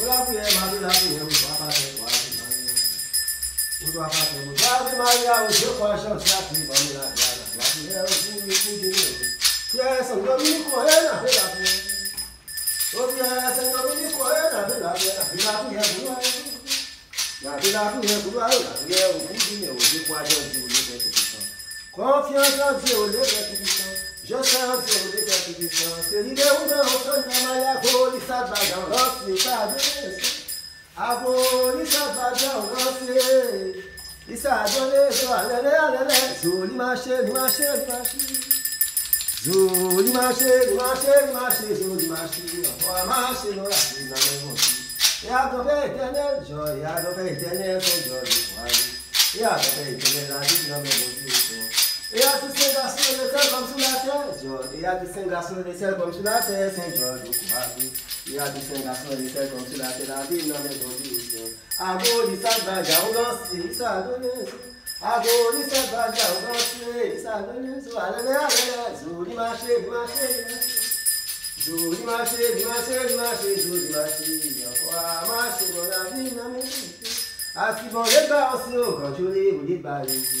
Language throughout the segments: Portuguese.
olàkùnyẹ màbí làkùnyẹ mọtò apàtẹ wà á ti. Lieu d'être puissant. Je sais en Dieu, au lieu d'être puissant. C'est l'idée où dans le son de Maya, Goli, ça va dans l'os, ça donne. Aboli, ça va dans l'os, Isa donne, so alele, alele. Zoli marché, li marché, li marché. Zoli marché, li marché, li marché. Zoli à tomber éternel, joie, et à tomber éternel, son joie, de Et à tomber éternel, la vie dans le monde. Eya ti sing asún ilé sẹ́ẹ̀ kọ́m sí láti ẹ̀jọ́. Eya ti sing asún ilé sẹ́ẹ̀ kọ́m sí láti ẹ̀sìn jọ lókun àbí. Eya ti sing asún ilé sẹ́ẹ̀ kọ́m sí láti láti iná mẹ́tọ́ bí ìṣẹ́. Àgbo onísàgbàjà ń lọ sí ìsàlóyè sí. Àgbo onísàgbàjà ń lọ sí ìsàlóyè sí. Àlẹ́lẹ́ àlẹ́lẹ́ zòrí máa ṣe ní máa ṣe ní zòrí máa ṣe ní máa ṣe ní máa ṣe zòrí máa ṣe ìyànfọ́ àmọ́ àṣebọ̀dà bí iná mẹ́tọ́ àṣìbọ̀n lẹ́gbàá ọ̀sìn ògànjọ́ lé òlé gbàlejò.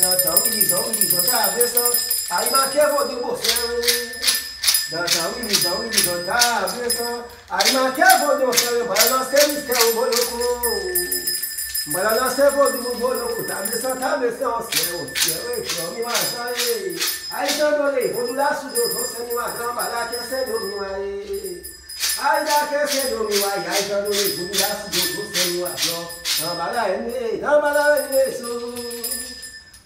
Dantão, milizão, milizão, tá a versão, aí maquevo de você. Dança wíìlìdàn wíìlìdàn tá a gbé sán. Àyìnmákẹ́ fòdì òṣèré bàlá lọ sẹ́mi kẹ́ ò gbólókò. Bàlá lọ sẹ́ fòdì mo gbólókò tàbí sán tàbí sán ọ̀sẹ̀ ọ̀sẹ̀ ètò mi máa ṣáyé. Àyíṣẹ́ ló lè fojú lásùdò tó sẹ́ni wá dán bàlá kẹsẹ́ lómi wáyé. Àyíṣẹ́ kẹsẹ́ lómi wáyé àyíṣẹ́ ló lè fojú lásùdò tó sẹ́ni wá dán. Dán bàlá ẹnu ẹ̀ dán bàlá ẹnu ẹ̀ so. Ó dán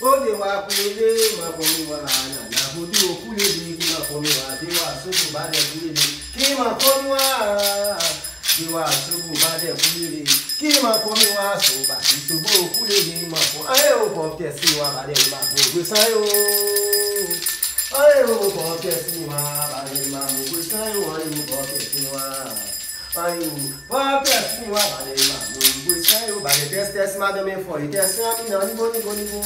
oge wakulele makomiwalanya nahudi okuledi kimakomiwa diwasubu bade kulede kimakomiwa diwasubu bade kulede kimakomiwa soba isubu okulede mako aye okɔntɛsiwa bade mako gbesayo aye okɔntɛsiwa bade mako gbesayo aye okɔntɛsiwa aye okɔntɛsiwa bade mako. Mi wá sóbà ìṣòbò òkúlele máa kọ́ ayé ò kọ́ tẹ̀sí wa bàdẹ̀ máa kọ́ ògbé sáyé o ayé ò kọ́ tẹ̀sí wa bàdẹ̀ máa kọ́ ògbé sáyé o ayé ò kọ́ tẹ̀sí wa ayé ò kọ́ tẹ̀sí wa bàdẹ̀ máa kọ́ ògbé sáyé o bàdẹ̀ tẹ́sí tẹ́sí má dán mi fọ ìtẹ́sí wọn mi náà níbo níbo níbo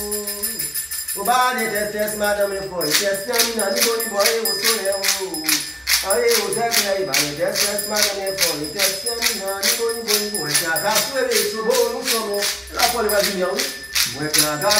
o bá lè tẹsí ẹsí máa dán mi fọ ìtẹsí ẹmí náà níbo níbo ayé wo só rẹ o ayé wo sẹ́kẹ̀ ìbàlẹ̀ tẹsí ẹsí máa dán mi fọ ìtẹsí ẹmí náà níbo níbo níbo ẹ̀sìn àga súwèlé ìṣòbó olùsọ̀mọ lápọ̀lẹ̀ wájú ìyàwó ẹ̀sìn àga